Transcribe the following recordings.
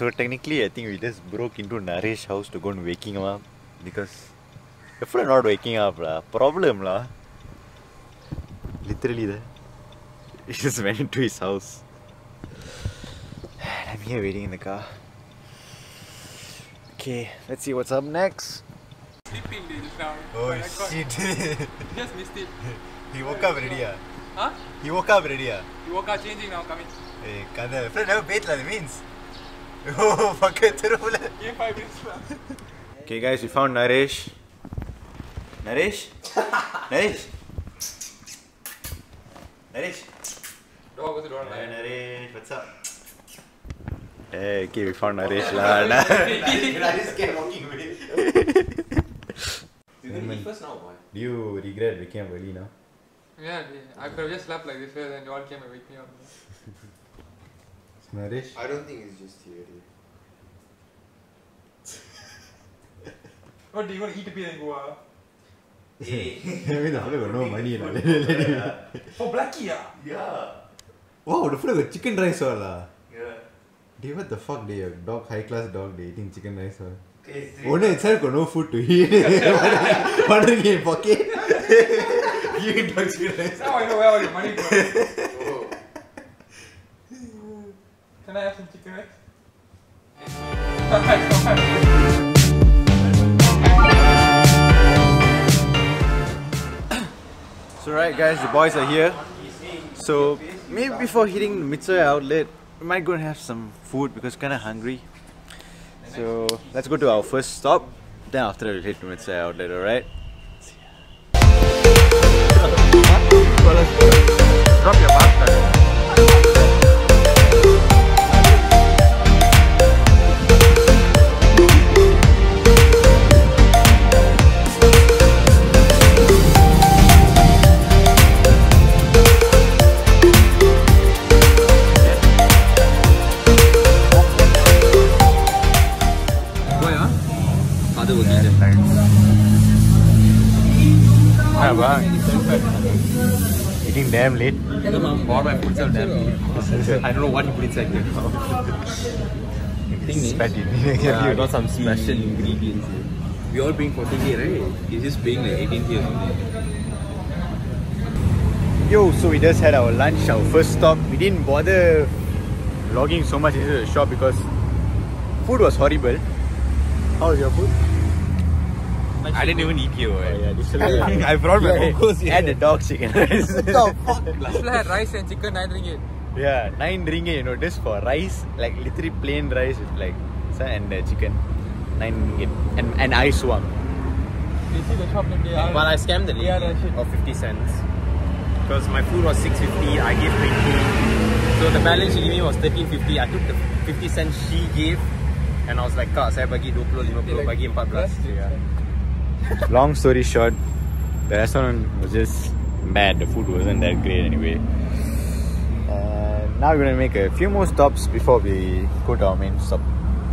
Alright, so technically I think we just broke into Naresh house to go and waking him up because the food not waking up lah. Problem lah. Literally there. We just went into his house. And I'm here waiting in the car. Okay, let's see what's up next. Sleeping day just now. Oh But I shit. Just missed it. he woke up already ah. Huh? He woke up already ah. You woke up changing now coming. Hey, Kada, friend never bathed lah, that means. Okay, guys, we found Naresh. Naresh? Naresh? Naresh? Dog also don't Hey, like. Naresh, what's up? Hey, okay, we found Naresh lah. Naresh came walking away. You're gonna first now or? Do you regret waking up early now? Yeah, yeah, I could have just slept like this first and you all came and wake me up. Naresh? I don't think it's just here. dude. What do you want to eat a bit and go ah? Hey. I mean, the fellow got no money lah. For Blackie ah? yeah. Wow, the fellow got chicken rice all lah. Yeah. Dude, what the fuck, they a dog, high class dog, they eating chicken rice all. Okay, it's Owner itself got no food to eat. Wondering in pocket. Giving dog chicken rice. Now I know where all your money goes. So right guys, the boys are here. So maybe before hitting Mitsui outlet, we might go and have some food because kinda hungry. So let's go to our first stop. Then after we'll hit the Mitsui outlet, alright? Drop your. Late. Bought my food itself damn. I don't know what he put inside there. Thing is, Fat in. yeah, I got some special ingredients here. We all paying 14k, right? He's just paying like 18k or something. Yo, so we just had our lunch, our first stop. We didn't bother vlogging so much into the shop because food was horrible. How was your food? I didn't even eat here. Eh? Oh, right? I brought my Yeah, focus yeah. and the dog chicken rice. Still had rice and chicken, nine ringgit. yeah, nine ringgit, you know, just for rice, like literally plain rice with like and the chicken. Nine ringgit. And, and ice swam. You see the shop name they are. But I scammed the Yeah, lady that of 50 cents. Because my food was 650, I gave 20. So the balance she gave me was 1350. I took the 50 cents she gave and I was like, Kak, saya bagi 20, 50, bagi 14. Yeah. Long story short, the restaurant was just bad. The food wasn't that great anyway. And now we're gonna make a few more stops before we go to our main stop.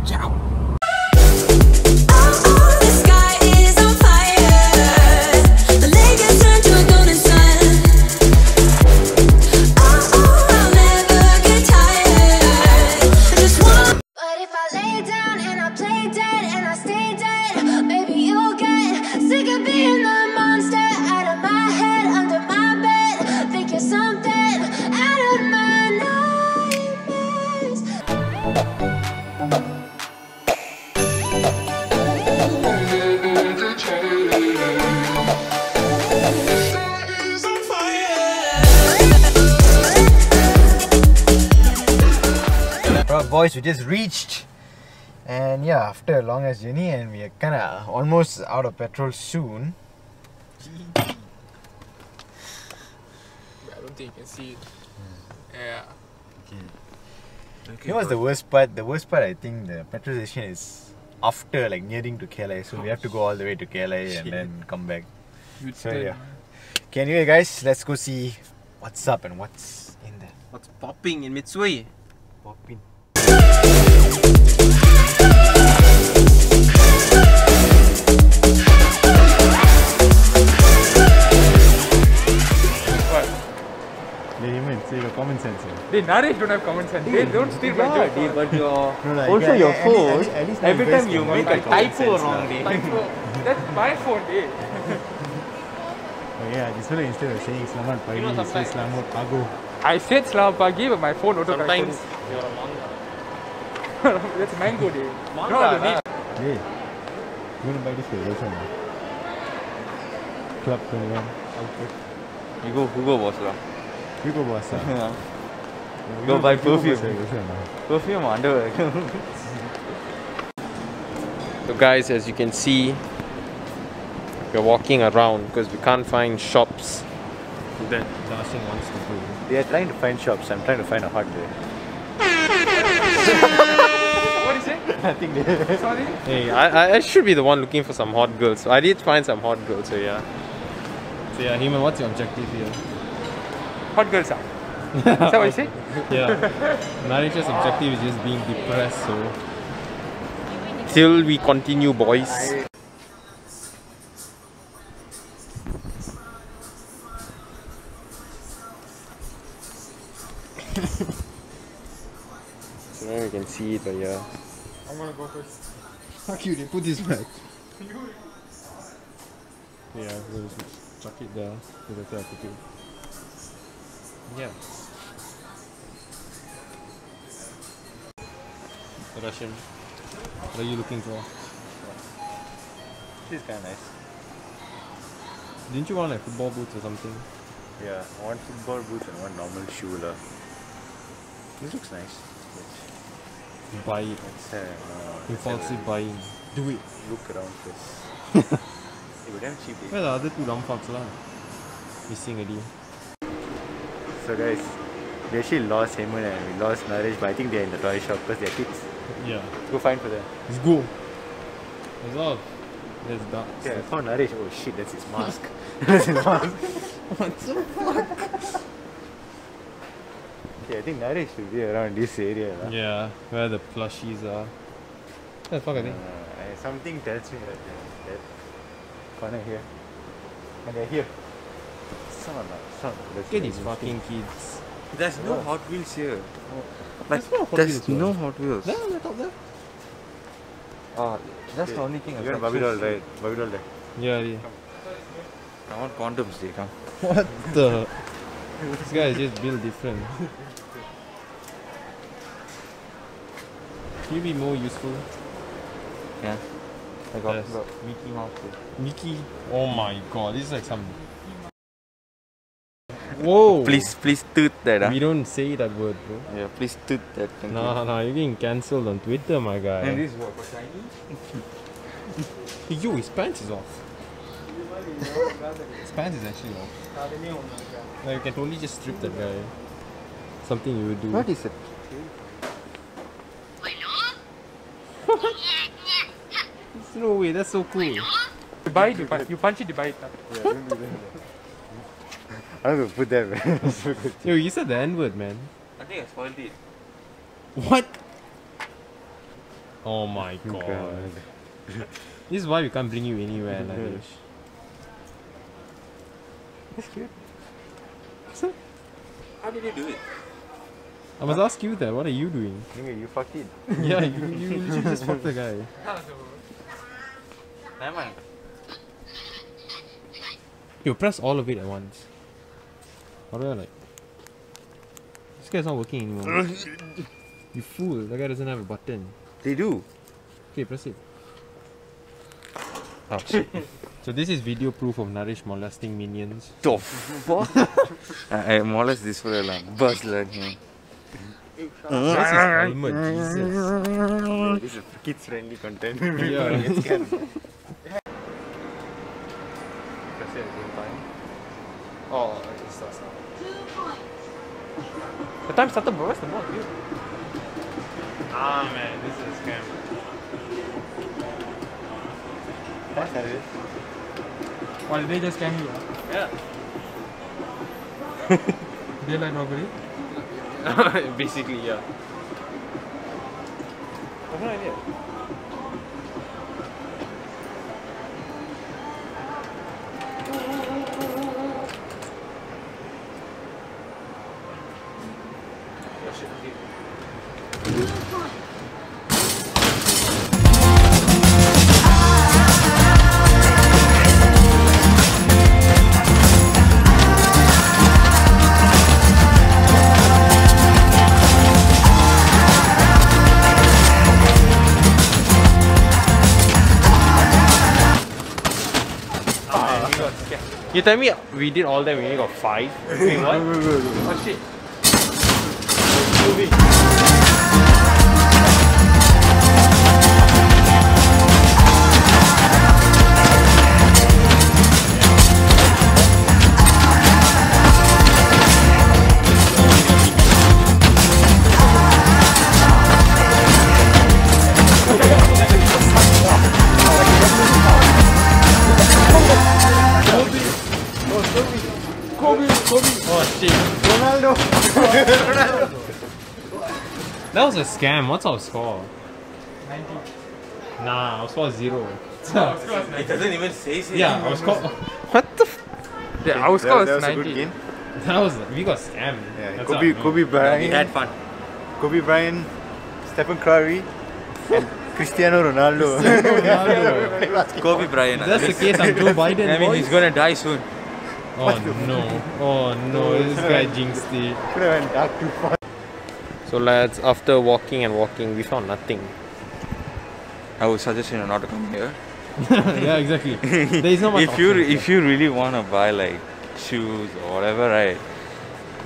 Ciao. We just reached. And yeah, after a long ass journey, and we are kinda almost out of petrol soon. I don't think you can see it. Yeah. You know what's the worst part? The worst part, I think, the petrol station is after like nearing to KLIA, so we have to go all the way to KLIA and then come back. So yeah. Okay, anyway, guys, let's go see what's up and what's in there. What's popping in Mitsui? Popping. They even say the common sense. They Naresh don't have common sense. They don't steal my joke. Dey, but your No, like, also yeah, your at phone. at least- at least every time you make a common typo sense wrong, now. dey. That's my phone, eh? Oh, yeah, this fellow instead of saying Islamat Pagi, You know, he says sometimes- Islamot Pago. I said Slam Pagi, but my phone auto Sometimes you're a manga. That's mango day. Manga, No, the name. Hey, you want to buy this for your? Club 21. You go Hugo Boss lah. You go boss. ah. You Go buy you go boss perfume. for your girlfriend. Perfume or underwear. So guys, as you can see, we're walking around because we can't find shops that Darshan wants to go. They are trying to find shops. I'm trying to find a hot day. I think they. Sorry? Hey, I, I- I should be the one looking for some hot girls. So I did find some hot girls, so yeah. So yeah, Heman, what's your objective here? Hot girls are. Is that what you say? Yeah. Naresh's objective is just being depressed, so. Till we continue, boys. so now you can see it, but yeah. I'm gonna go first. Fuck you, they put this back. Yeah, we'll just chuck it there. So that's what I have to do. Yeah. Russian, what are you looking for? She's kind of nice. Didn't you want like football boots or something? Yeah, one football boots and one normal shoe. La. This looks nice. Buy it. Let's, no, Impulsive buying. Do it. look around first. They were damn cheap. eh? Where are the other two dumb fucks lah? Missing already. So guys, we actually lost Heyman and we lost Naresh, but I think they're in the toy shop because they're kids. Yeah. Go find for them. Let's go. That's all. That's dark. Yeah, I found Naresh. Oh shit, that's his mask. that's his mask. what the fuck? Okay, I think Naresh should be around this area. lah. Yeah, where the plushies are. Where the fuck are Uh, they? I- something tells me that they're that corner here. And they're here. Son of a- son. That's Look at these fucking kids. There's no Hot Wheels here. There's no Hot There's Wheels, no what? Hot Wheels. There, on the top there. Oh, that's the only thing. You I got a like. Barbie doll, right? Barbie doll there. Yeah, yeah. I want condoms, they come. What the? This guy is just built different. Can you be more useful? Yeah. I got, Yes. got Mickey Mouse too. Mickey. Oh my god, this is like some. Whoa! Please, please toot that. Ah. We don't say that word, bro. Yeah, please toot that. Thank No, you. no, you're getting cancelled on Twitter, my guy. And this is what for Chinese? Yo, his pants is off. his pants is actually off. Oh like, you can totally just strip that guy. Something you would do. What is it? No way, that's so cool. You buy it, you, buy, you punch it, you buy it. lah. I'm gonna put that man. Yo, you said the N word, man. I think I spoiled it. What? Oh my oh god. God. This is why we can't bring you anywhere, Nadesh. That's cute. How did you do it? I must ask you that. What are you doing? Nigga, you fucked it. yeah, you, you literally just fucked the guy. Never mind. You press all of it at once. How do I like? This guy's not working anymore. you fool! That guy doesn't have a button. They do. Okay, press it. Oh shit. so this is video proof of Naresh molesting minions. The fuck? I, I molest this for a Buzz like him. That's his helmet, Jesus. This is kids friendly content. Yeah. Get scared. Press it at the same time. Oh, it starts now. The time started, bro. Where's the ball? Dude? Ah man, this is a scam. That's how it is. Why did they just scam you? ah? Yeah. Daylight robbery? Basically, yeah. I have no idea. Tell me we did all that, we only got five. Wait, what? oh shit. Oh That was a scam. What's our score? 90. Nah, our score is zero. It doesn't even say so. yeah, our score. What the? F- Yeah, our That, score that was was a good 90. game. that was we got scammed. Yeah, That's Kobe, how- Kobe We Bryant, had fun. Kobe Bryant, Stephen Curry, and Cristiano Ronaldo. Kobe Bryant. If that's the case, I'm Joe Biden. I mean, he's gonna die soon. Oh no! Oh no! This guy jinxed it. Could have went dark too far. So lads, after walking and walking, we found nothing. I would suggest you not to come here. yeah, exactly. There is not much. if you options. if you really want to buy like shoes or whatever right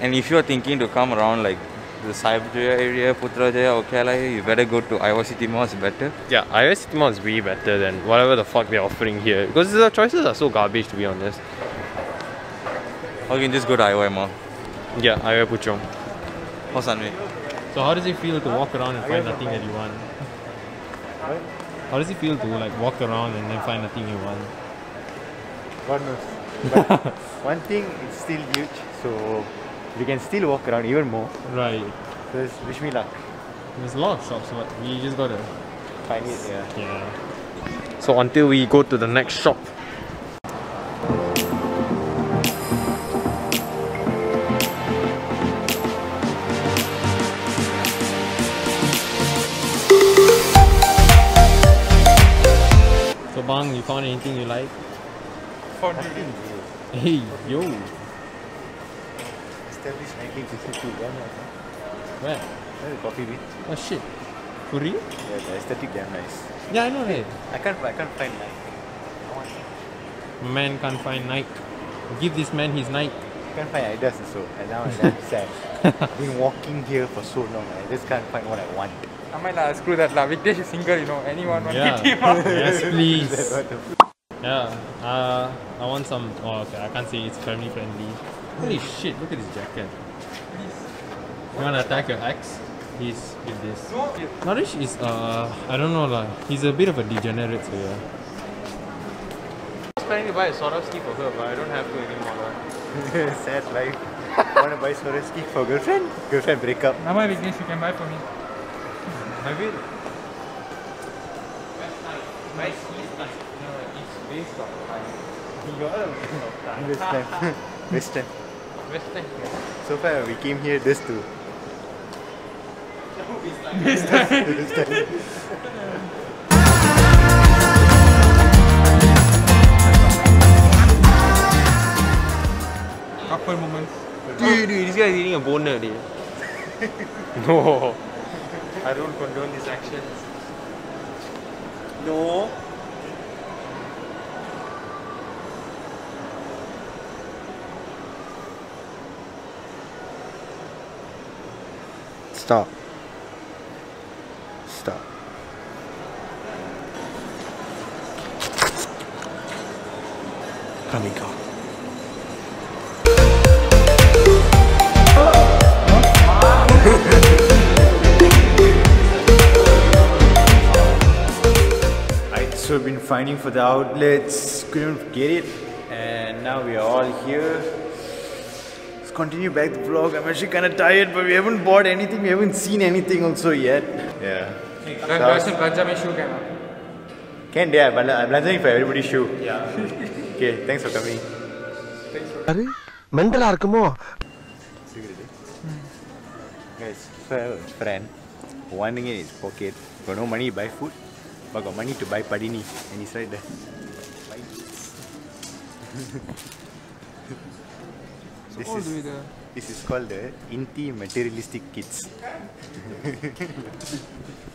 and if you're thinking to come around like the Cyberjaya area Putrajaya or Kerala you better go to IOI City Mall it's better Yeah, IOI City Mall is way better than whatever the fuck they're offering here. Because the choices are so garbage to be honest. or you can just go to IOI Mall Yeah, IOI Puchong. or Sunway So how does it feel to walk around and find nothing that you want? How does it feel to like walk around and then find nothing you want? God knows. But one thing, it's still huge, so we can still walk around even more. Right. So wish me luck. There's a lot of shops, but we just gotta. Find it, yeah. Yeah. So until we go to the next shop. Anything you like? For the- Hey, yo. Established 1962. Damn nice. huh? Where? Where's the coffee bean? Oh shit. For real? Yeah, the aesthetic damn nice. Yeah, I know that. I can't, I can't find like. Man can't find Nike. Give this man his Nike. I can't find Adidas also. And now I'm damn sad. Been walking here for so long. I just can't find what I want. I might lah, screw that lah. Vignesh is single, you know. Anyone want Yeah. to hit him up? yes, please. What the Yeah. Uh, I want some. Oh, okay. I can't say it's family friendly. Holy shit! Look at this jacket. You wanna attack your ex? He's with this. Nourish is uh, I don't know lah. He's a bit of a degenerate, so yeah. I was planning to buy a Swarovski for her, but I don't have to anymore. Sad life. Wanna buy Swarovski for girlfriend? Girlfriend breakup. Nama Vignesh, you can buy for me. I will. This time. this time. So far we came here just to. this time. Couple moments. Dude, dude, this guy is eating a boner, dude. no. I don't condone these actions. No. Stop. Stop. Come and go. we've been finding for the outlets, couldn't get it, and now we are all here. Let's continue back the vlog. I'm actually kind of tired, but we haven't bought anything, we haven't seen anything also yet. Yeah. Hey, so, Belgium yeah, but I'm for everybody's shoe. Yeah. okay, thanks for coming. Thanks for Mental Arkham. Guys, friend. One thing in his pocket. Got no money, buy food but got money to buy padini, and he's right there. This, is, the way there. this is called the Inti Materialistic Kids.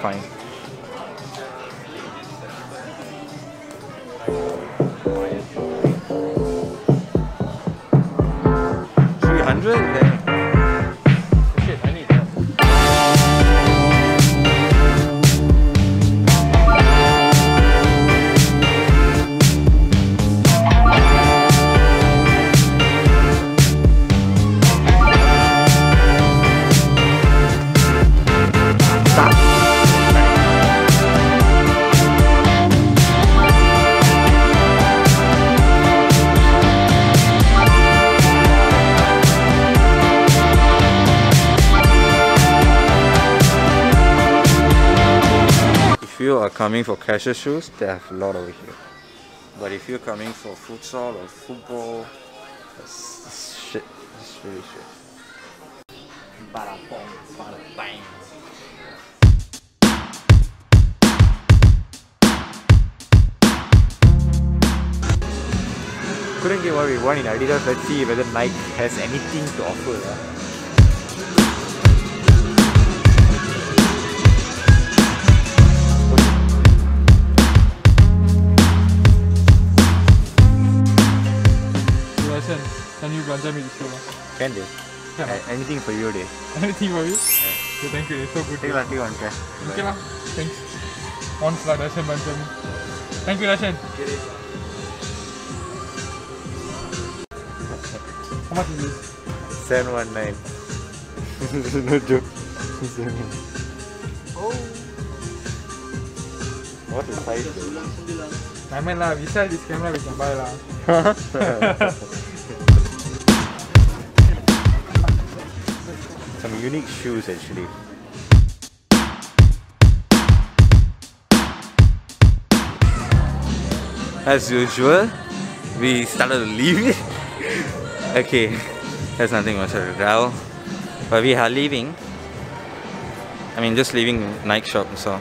fine. Are coming for casual shoes, they have a lot over here. But if you're coming for futsal or football, that's shit. That's really shit. Couldn't get what we want in Adidas. Let's see whether Nike has anything to offer. ah. Belanja me this shoe? ah? Can they? A- anything for you, they. Anything for you? Okay, thank you. It's so good. Take one, take one, okay. Okay lah. Thanks. Once lah, Darshan belanja me. Thank you, Darshan. How much is this? 719. no joke. Oh. What is size? I mean lah, we sell this camera, we can buy lah. Some unique shoes actually. As usual, we started to leave. okay, there's nothing much to tell. But we are leaving. I mean, just leaving Nike shop. So,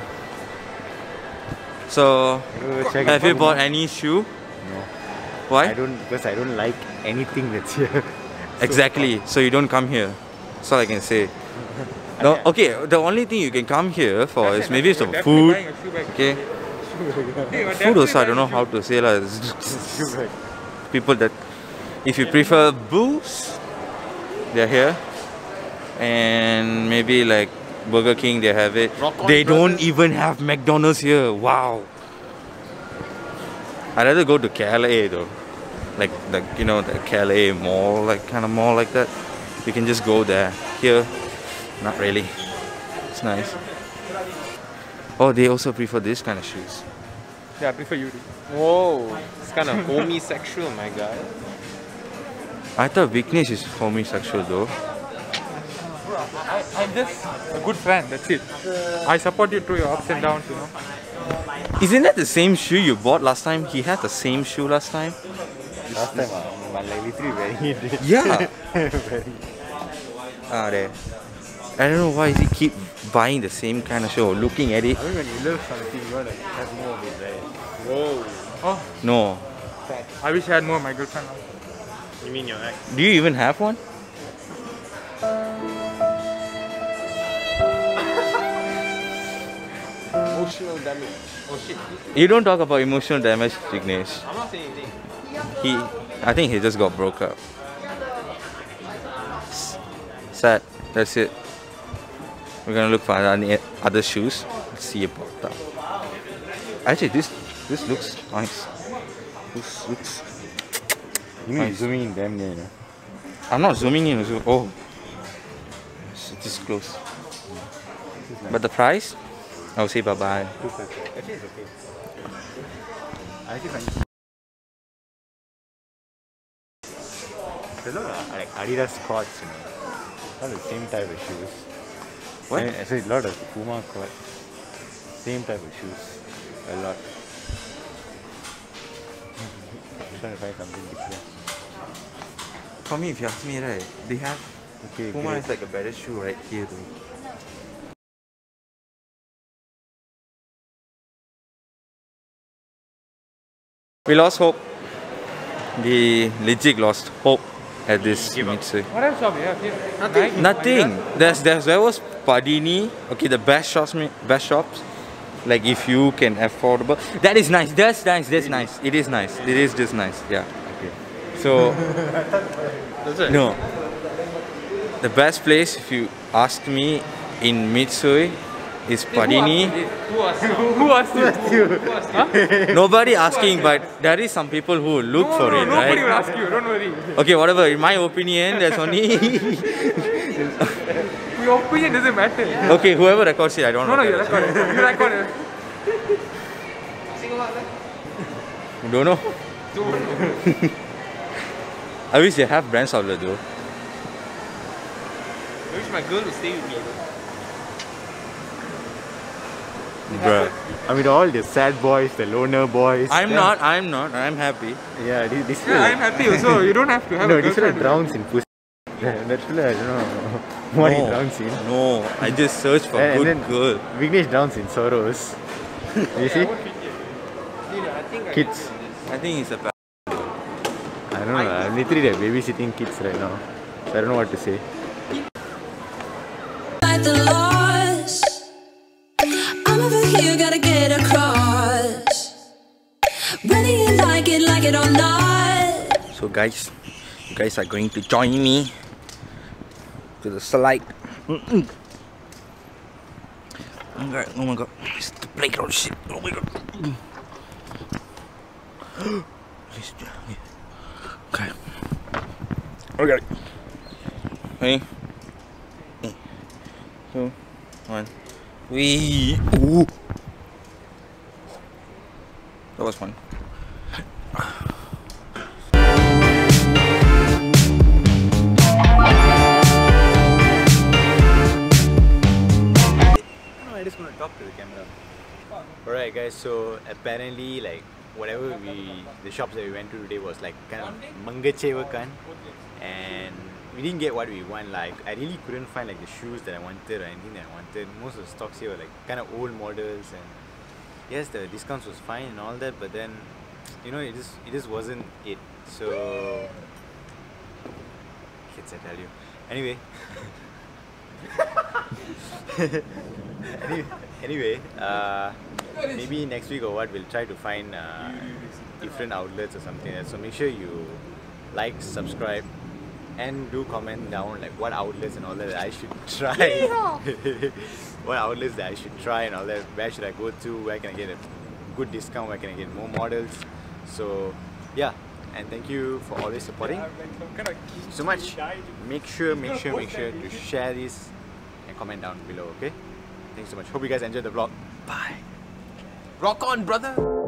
so have you bought any shoe? No. Why? I don't because I don't like anything that's here. Exactly. So you don't come here. That's all I can say. No, okay. The only thing you can come here for is maybe some food. Okay. Food also I don't know how to say. It's People that, if you prefer booze, they're here, and maybe like Burger King they have it. They don't even have McDonald's here. Wow. I'd rather go to Calais though, like like you know the Calais mall, like kind of mall like that. You can just go there. Here, not really. It's nice. Oh, they also prefer this kind of shoes. Yeah, I prefer you. Whoa, it's kind of homosexual, my guy. I thought Vignesh is homosexual though. I, I'm just a good friend, that's it. I support you through your ups and downs, you know. Isn't that the same shoe you bought last time? He had the same shoe last time. Last time, uh, but like literally wearing it. Yeah. Very- Ah, there. I don't know why he keep buying the same kind of show, looking at it. I mean, when you love something, you want to have more of it, right? Whoa. Oh, No. I wish I had more of my girlfriend. now. You mean your ex? Do you even have one? Emotional damage. Oh shit. You don't talk about emotional damage, Vignesh. I'm not saying anything. He, I think he just got broke up. Sad. That's it. We're gonna look for any other shoes. Let's see about that. Actually, this this looks nice. This looks. You know, Nice. zooming in damn near. I'm not zooming in. So, oh, it's this close. But the price? I'll say bye bye. Actually, it's okay. I There's a lot of like Adidas squats, you know. Not the same type of shoes. What? I said a lot of Puma quad. Same type of shoes. A lot. I'm trying to find something different. For me, if you ask me, right, they have Okay, Puma great. is like a better shoe right here, though. We lost hope. We legit lost hope at this Mitsui. Eh. What else shop you have here? Nothing. Nothing. There's there's there was Padini. Okay, the best shops, me- best shops. Like if you can affordable, that is nice. That's nice. That's nice. It is nice. It is just nice. Yeah. Okay. So no. The best place, if you ask me, in Mitsui, is Padini. Who asked you? Who asked you? Who asked you? Nobody asking, but there is some people who look No, for no, it, nobody will ask you. Don't worry. Okay, whatever. In my opinion, there's only Your opinion doesn't matter. okay. Whoever records it, I don't know. No, no, you record it. You record it. Don't know. I wish they have brands outlet though. I wish my girl would stay with me. Bruh. I mean, all the sad boys, the loner boys. I'm them- not. I'm not. I'm happy. Yeah, this, this Yeah, I'm happy also. You don't have to have No, a this fella girlfriend. drowns in pussy. Yeah, that fella, I don't know what he No. drowns in. No, I just search for And- and good then- girl. Vignesh drowns in sorrows. you see? Kids. I think it's a bad. I don't know. I'm literally babysitting kids right now. So I don't know what to say. So guys, you guys are going to join me to the slide. Oh my god! Oh my god! It's the playground shit. Oh my god! Okay. Okay. Three, two, one. We. Ooh. That was fun. Talk to the camera. Alright, guys. So apparently, like whatever we, the shops that we went to today was like kind of mangachewa kan, and we didn't get what we want. Like I really couldn't find like the shoes that I wanted or anything that I wanted. Most of the stocks here were like kind of old models, and yes, the discounts was fine and all that, but then you know it just it just wasn't it. So kids, I tell you. Anyway. Any- anyway, uh, maybe next week or what, we'll try to find uh, different outlets or something. So make sure you like, subscribe, and do comment down like what outlets and all that, that I should try. what outlets that I should try and all that. Where should I go to? Where can I get a good discount? Where can I get more models? So yeah, and thank you for always supporting so much. Make sure, make sure, make sure to share this and comment down below, okay? Thanks so much. Hope you guys enjoyed the vlog. Bye. Rock on, brother!